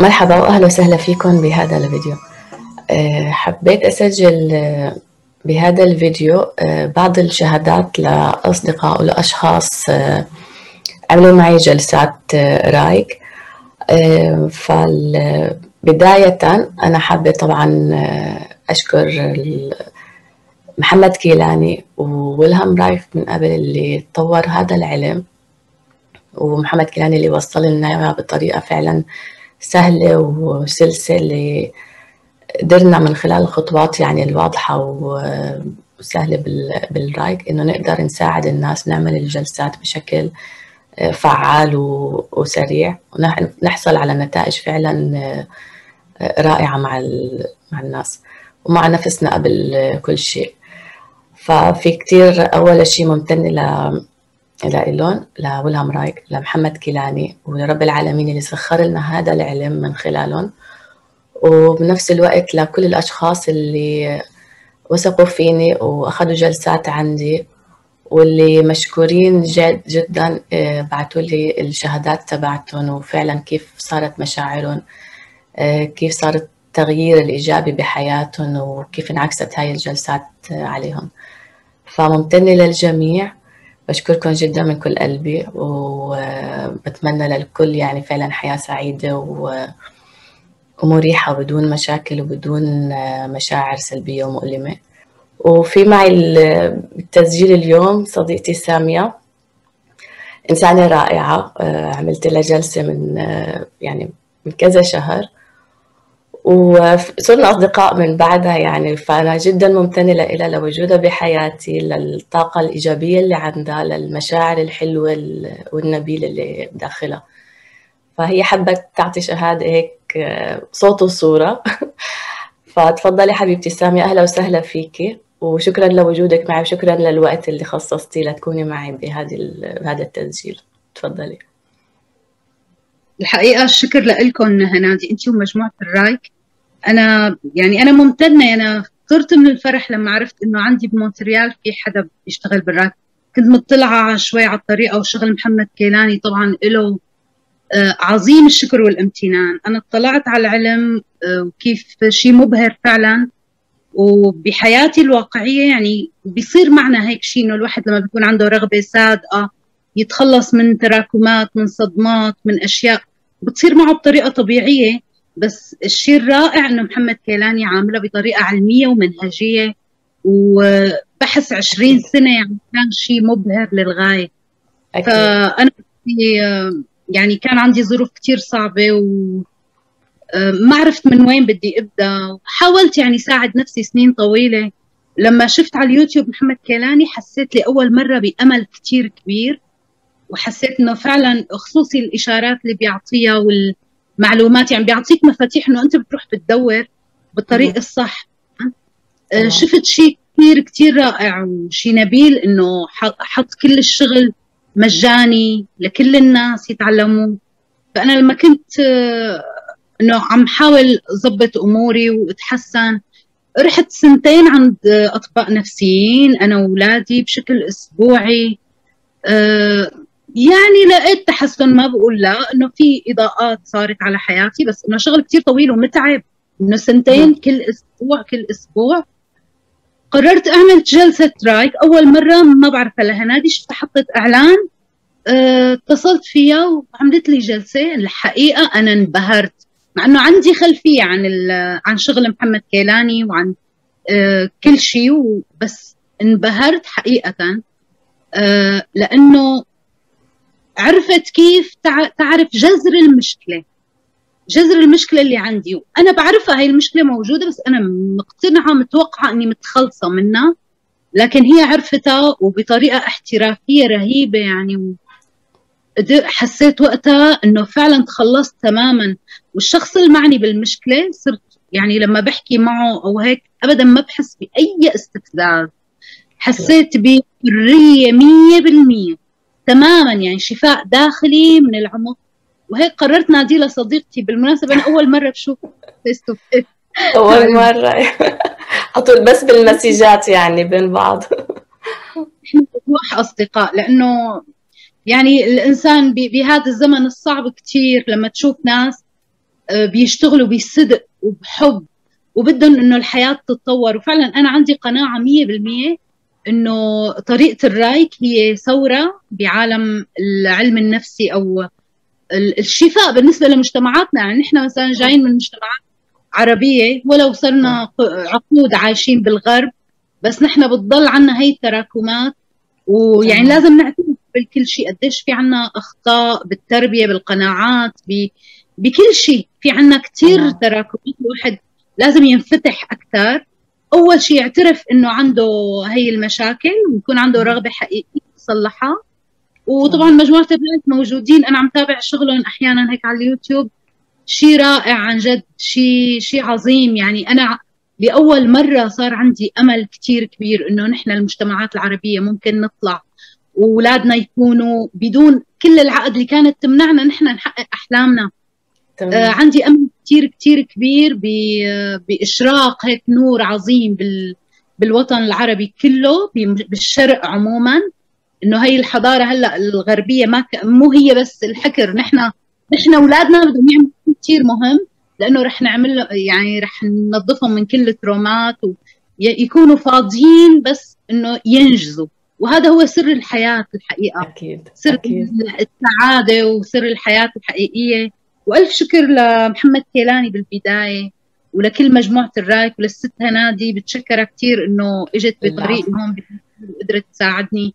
مرحبا وأهلا وسهلا فيكم بهذا الفيديو. آه، حبيت أسجل آه، بهذا الفيديو آه، بعض الشهادات لأصدقاء ولأشخاص عملوا معي جلسات رايك فبداية أنا حابة طبعا أشكر محمد كيلاني وولهام رايف من قبل اللي طور هذا العلم. ومحمد كيلاني اللي وصل لنا بطريقة فعلا سهلة وسلسلة. قدرنا من خلال الخطوات يعني الواضحة وسهلة بالرايك إنه نقدر نساعد الناس نعمل الجلسات بشكل فعال وسريع. ونحصل على نتائج فعلا رائعة مع مع الناس. ومع نفسنا قبل كل شيء. ففي كتير أول شيء ممتنة لإلون لولهام رايك لمحمد كيلاني ولرب العالمين اللي سخر لنا هذا العلم من خلالهم. وبنفس الوقت لكل الأشخاص اللي وثقوا فيني وأخذوا جلسات عندي واللي مشكورين جد جدا آه، بعثوا لي الشهادات تبعتهم وفعلا كيف صارت مشاعرهم آه، كيف صار التغيير الإيجابي بحياتهم وكيف انعكست هاي الجلسات عليهم. فممتنة للجميع. بشكركم جدا من كل قلبي وبتمنى للكل يعني فعلا حياة سعيدة ومريحة بدون مشاكل وبدون مشاعر سلبية ومؤلمة. وفي معي التسجيل اليوم صديقتي سامية إنسانة رائعة عملت لها جلسة من يعني من كذا شهر. وصرنا أصدقاء من بعدها يعني فأنا جدا ممتنة لها لوجودها بحياتي للطاقة الإيجابية اللي عندها للمشاعر الحلوة والنبيلة اللي بداخلها فهي حبت تعطي شهادة هيك صوت وصورة. فتفضلي حبيبتي سامية أهلا وسهلا فيكي وشكرا لوجودك معي وشكرا للوقت اللي خصصتي لتكوني معي بهذه بهذا التسجيل. تفضلي. الحقيقة الشكر لكم هنادي انت ومجموعة الرايك؟ أنا يعني أنا ممتنة أنا طرت من الفرح لما عرفت إنه عندي بمونتريال في حدا بيشتغل بالرايك كنت مطلعة شوي على الطريقة وشغل محمد كيلاني طبعا له آه، عظيم الشكر والامتنان. أنا اطلعت على العلم آه، وكيف شيء مبهر فعلا. وبحياتي الواقعية يعني بيصير معنا هيك شيء إنه الواحد لما بيكون عنده رغبة صادقه يتخلص من تراكمات من صدمات من أشياء بتصير معه بطريقة طبيعية. بس الشيء الرائع إنه محمد كيلاني عاملها بطريقه علميه ومنهجيه وبحث 20 سنة يعني كان شيء مبهر للغاية. أكيد. فأنا يعني كان عندي ظروف كثير صعبة و ما عرفت من وين بدي أبدأ. حاولت يعني ساعد نفسي سنين طويلة. لما شفت على اليوتيوب محمد كيلاني حسيت لأول مرة بأمل كثير كبير وحسيت إنه فعلا خصوصي الإشارات اللي بيعطيها والمعلومات يعني بيعطيك مفاتيح إنه أنت بتروح بتدور بالطريق الصح. آه شفت شيء كثير كثير رائع وشيء نبيل إنه حط كل الشغل مجاني لكل الناس يتعلموا. فأنا لما كنت آه إنه عم حاول أظبط أموري وأتحسن رحت سنتين عند اطباء نفسيين أنا واولادي بشكل أسبوعي. أه يعني لقيت تحسن ما بقول لا إنه في إضاءات صارت على حياتي بس إنه شغل كثير طويل ومتعب. إنه سنتين كل أسبوع كل أسبوع. قررت أعمل جلسة رايك. أول مرة ما بعرفها لهنادي شفتها حطت إعلان آه، اتصلت فيها وعملت لي جلسة. الحقيقة أنا انبهرت مع إنه عندي خلفية عن عن شغل محمد كيلاني وعن آه، كل شيء بس انبهرت حقيقة آه، لأنه عرفت كيف تعرف جذر المشكلة. جذر المشكلة اللي عندي. وأنا بعرفها هاي المشكلة موجودة بس أنا مقتنعة متوقعة إني متخلصة منها. لكن هي عرفتها وبطريقة احترافية رهيبة يعني. حسيت وقتها إنه فعلا تخلصت تماما. والشخص المعني بالمشكلة صرت يعني لما بحكي معه أو هيك ابدا ما بحس بأي استفزاز. حسيت بحرية 100% تماما يعني شفاء داخلي من العمق وهيك قررت نادي لصديقتي بالمناسبة أنا أول مرة بشوف فيس تو فيس أول مرة. على طول بس بالمسجات يعني بين بعض. إحنا روح أصدقاء لأنه يعني الإنسان بهذا الزمن الصعب كثير لما تشوف ناس آه، بيشتغلوا بصدق وبحب وبدهم إنه الحياة تتطور. وفعلا أنا عندي قناعة 100% إنه طريقة الرايك هي ثورة بعالم العلم النفسي أو الشفاء بالنسبة لمجتمعاتنا. يعني نحن مثلا جايين من مجتمعات عربية ولو صرنا عقود عايشين بالغرب بس نحن بتضل عنا هي التراكمات. ويعني لازم نعترف بكل شيء. قديش في عنا أخطاء بالتربية بالقناعات بكل شيء. في عنا كثير تراكمات. الواحد لازم ينفتح أكثر أول شيء يعترف إنه عنده هي المشاكل ويكون عنده رغبة حقيقية يصلحها. وطبعا مجموعة البنات موجودين أنا عم تابع شغلهم أحيانا هيك على اليوتيوب. شيء رائع عن جد شيء شيء عظيم. يعني أنا لأول مرة صار عندي أمل كثير كبير إنه نحن المجتمعات العربية ممكن نطلع واولادنا يكونوا بدون كل العقد اللي كانت تمنعنا نحن نحقق أحلامنا. آه عندي أمل كثير كثير كبير بإشراق هيك نور عظيم بال بالوطن العربي كله بالشرق عموما. إنه هي الحضارة هلأ الغربية ما ك... مو هي بس الحكر. نحن نحن أولادنا بدهم يعملوا كثير مهم لأنه رح نعمل يعني رح ننظفهم من كل الترومات ويكونوا فاضيين بس إنه ينجزوا. وهذا هو سر الحياة الحقيقة. أكيد سر أكيد. السعادة وسر الحياة الحقيقية. وألف شكر لمحمد كيلاني بالبداية ولكل مجموعة الرايك وللست هنادي بتشكرها كثير إنه إجت بطريق هون وقدرت تساعدني.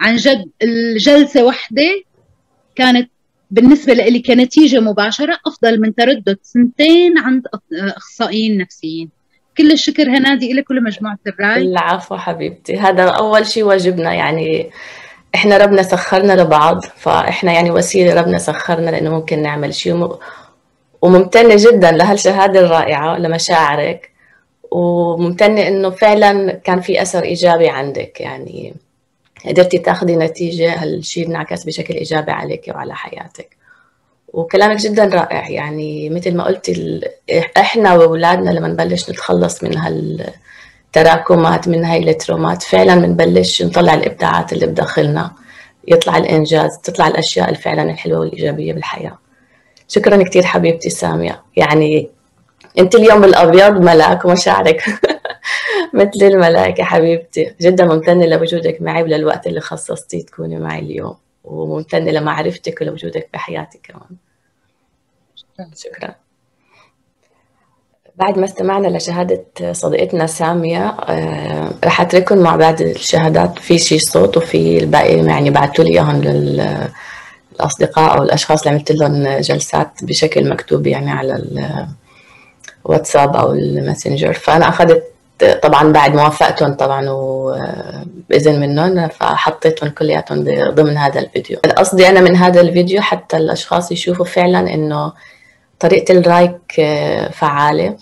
عن جد الجلسة وحدة كانت بالنسبة لي كنتيجة مباشرة أفضل من تردد سنتين عند أخصائيين نفسيين. كل الشكر هنادي لك ولمجموعه الراي العفو حبيبتي. هذا أول شيء واجبنا يعني إحنا ربنا سخرنا لبعض فإحنا يعني وسيلة ربنا سخرنا لإنه ممكن نعمل شيء وممتنة جدا لهالشهادة الرائعة لمشاعرك وممتنة إنه فعلا كان في أثر إيجابي عندك يعني قدرتي تاخذي نتيجة هالشيء انعكس بشكل إيجابي عليك وعلى حياتك. وكلامك جدا رائع يعني مثل ما قلتي إحنا وأولادنا لما نبلش نتخلص من هال تراكمات من هاي الترومات فعلا بنبلش نطلع الإبداعات اللي بداخلنا يطلع الإنجاز تطلع الأشياء اللي فعلا الحلوة والإيجابية بالحياة. شكرا كثير حبيبتي سامية. يعني أنت اليوم بالابيض ملاك ومشاعرك مثل الملائكة حبيبتي. جدا ممتنة لوجودك معي وللوقت اللي خصصتيه تكوني معي اليوم وممتنة لمعرفتك ولوجودك بحياتي كمان. شكرا. بعد ما استمعنا لشهادة صديقتنا سامية آه، رح أترككم مع بعض الشهادات. في شي صوت وفي الباقي يعني بعثوا لي إياهم للأصدقاء أو الأشخاص اللي عملت لهم جلسات بشكل مكتوب يعني على الواتساب أو الماسنجر. فأنا أخذت طبعا بعد موافقتهم طبعا وبإذن منهم فحطيتهم كلياتهم ضمن هذا الفيديو. قصدي أنا من هذا الفيديو حتى الأشخاص يشوفوا فعلا إنه طريقة الرأيك فعالة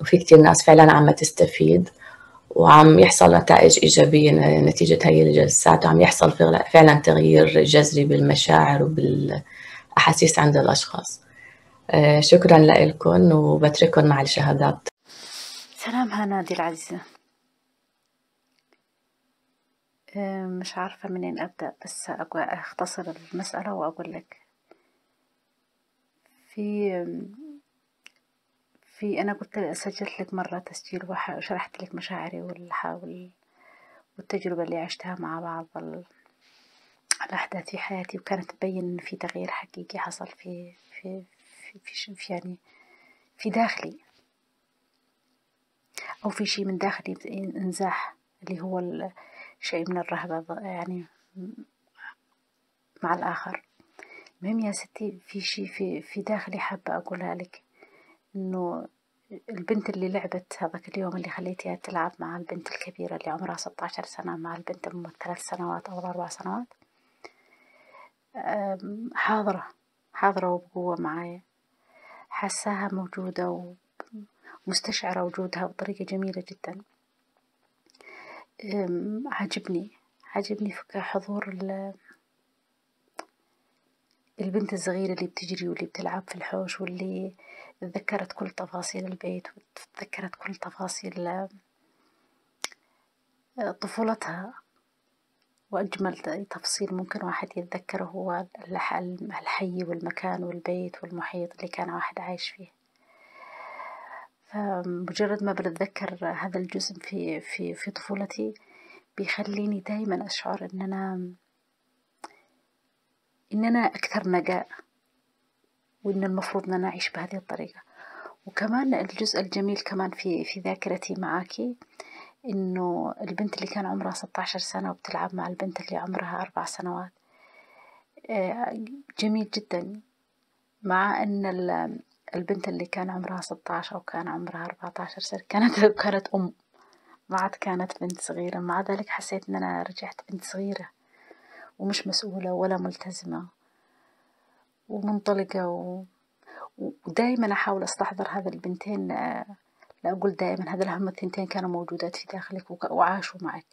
وفي كتير ناس فعلا عم تستفيد وعم يحصل نتائج إيجابية نتيجة هي الجلسات وعم يحصل فعلا تغيير جذري بالمشاعر وبالأحاسيس عند الأشخاص. آه، شكرا لكم وبترككم مع الشهادات سلام هنادي العزيزة. آه، مش عارفة منين أبدأ بس أختصر المسألة وأقول لك. في في أنا قلت سجلت لك مرة تسجيل وشرحت لك مشاعري والحاول والتجربة اللي عشتها مع بعض الأحداث في حياتي وكانت تبين إن في تغيير حقيقي حصل في في في, في, يعني في داخلي. أو في شيء من داخلي إنزاح اللي هو شيء من الرهبة يعني مع الآخر. المهم يا ستي في شي في في داخلي حابة أقولها لك. إنه البنت اللي لعبت هذاك اليوم اللي خليتيها تلعب مع البنت الكبيرة اللي عمرها ستة عشر سنة مع البنت أم ثلاث سنوات أو أربع سنوات. حاضرة حاضرة وبقوة معايا. حاساها موجودة ومستشعرة وجودها بطريقة جميلة جدا. عجبني عجبني حضور البنت الصغيرة اللي بتجري واللي بتلعب في الحوش واللي تذكرت كل تفاصيل البيت وتذكرت كل تفاصيل آه، طفولتها. وأجمل تفصيل ممكن واحد يتذكره هو الحي والمكان والبيت والمحيط اللي كان واحد عايش فيه. فمجرد ما بتذكر هذا الجزء في في في طفولتي بيخليني دايما أشعر إن أنا إن أنا أكثر نقاء وإن المفروض إن أنا أعيش بهذه الطريقة. وكمان الجزء الجميل كمان في في ذاكرتي معاكي إنه البنت اللي كان عمرها ستة عشر سنة وبتلعب مع البنت اللي عمرها أربع سنوات. آه، جميل جدا. مع أن البنت اللي كان عمرها ستة عشر وكان عمرها أربعة عشر سنة كانت كانت أم. ما عاد كانت بنت صغيرة. مع ذلك حسيت إن أنا رجعت بنت صغيرة. ومش مسؤولة ولا ملتزمة ومنطلقة و... ودائما أحاول أستحضر هذا البنتين آه، لا أقول دائما هذا الهم الثنتين كانوا موجودات في داخلك وعاشوا معك.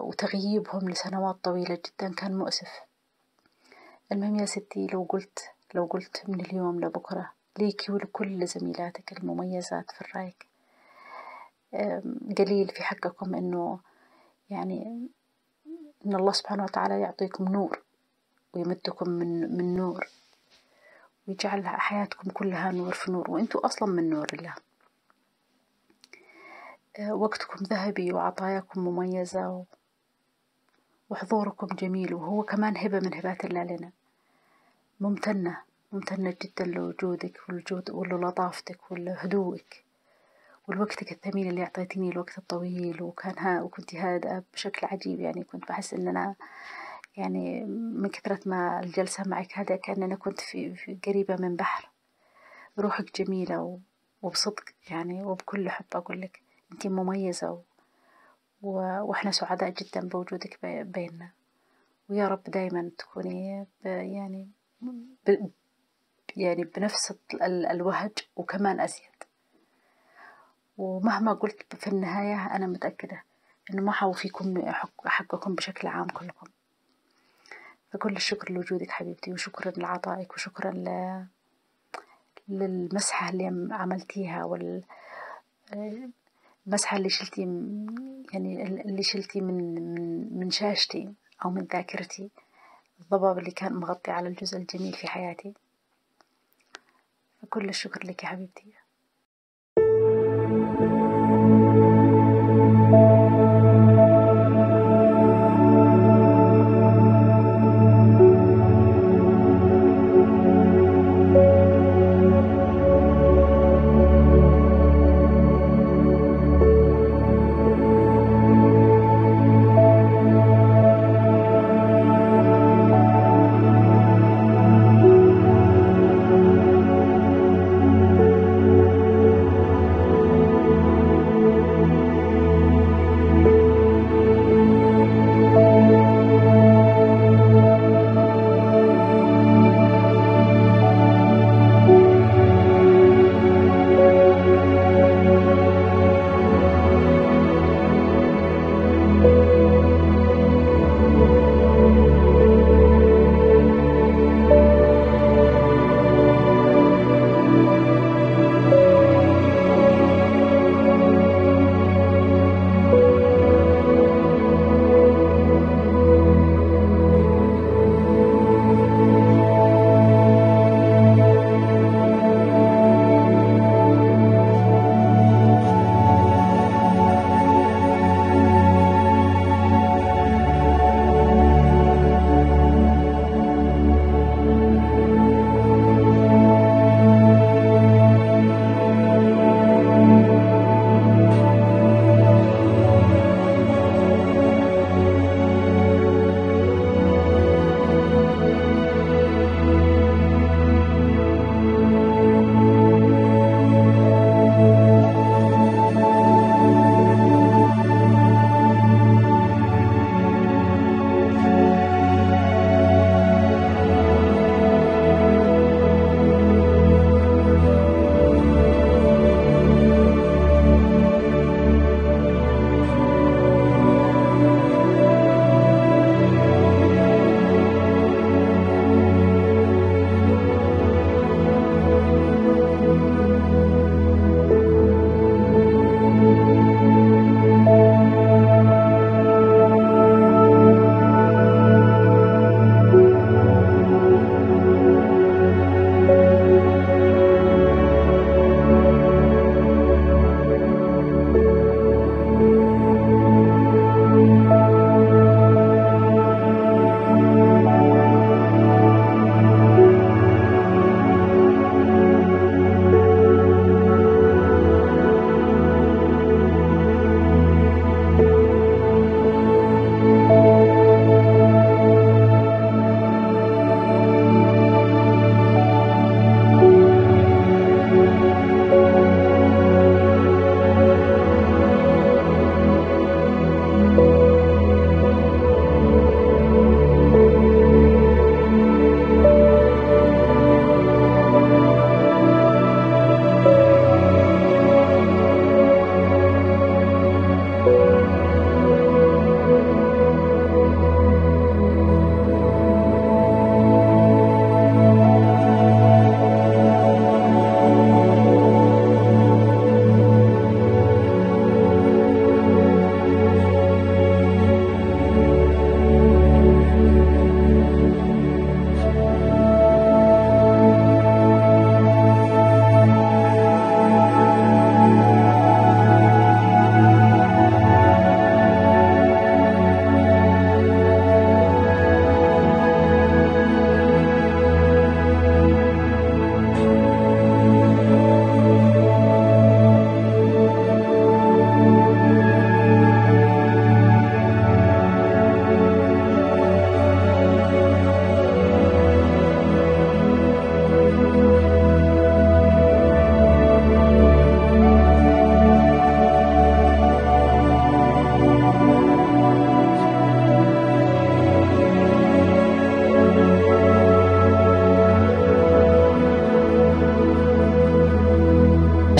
وتغييبهم لسنوات طويلة جدا كان مؤسف. المهم يا ستي لو قلت لو قلت من اليوم لبكرة ليكي ولكل زميلاتك المميزات في الرأيك قليل في حقكم إنه يعني إن الله سبحانه وتعالى يعطيكم نور ويمدكم من من نور ويجعل حياتكم كلها نور في نور وأنتوا أصلا من نور الله. آه، وقتكم ذهبي وعطاياكم مميزة وحضوركم جميل وهو كمان هبة من هبات الله لنا. ممتنة ممتنة جدا لوجودك والجود ولطافتك ولهدوءك ولوقتك الثمين اللي أعطيتيني الوقت الطويل وكان ها وكنت هادئة بشكل عجيب. يعني كنت بحس إن أنا يعني من كثرة ما الجلسة معك هذا كأننا كنت في, في قريبة من بحر. روحك جميلة وبصدق يعني وبكل حب أقول لك أنت مميزة و... و... وإحنا سعداء جدا بوجودك بيننا. ويا رب دايما تكوني ب... يعني ب... يعني بنفس الوهج وكمان أزيد. ومهما قلت في النهاية أنا متأكدة إنه ما حوفيكم حقكم بشكل عام كلكم. فكل الشكر لوجودك حبيبتي وشكرا لعطائك وشكرا ل... للمسحة اللي عملتيها وال المسحة اللي شلتي يعني اللي شلتي من من من شاشتي أو من ذاكرتي الضباب اللي كان مغطي على الجزء الجميل في حياتي. فكل الشكر لك يا حبيبتي.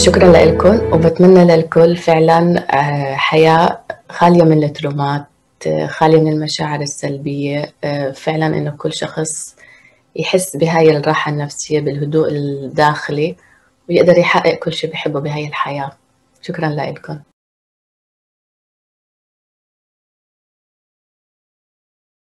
شكرا لكم وبتمنى للكل فعلا آه، حياة خالية من الترومات آه، خالية من المشاعر السلبية آه، فعلا إنه كل شخص يحس بهاي الراحة النفسية بالهدوء الداخلي ويقدر يحقق كل شيء بحبه بهاي الحياة. شكرا لكم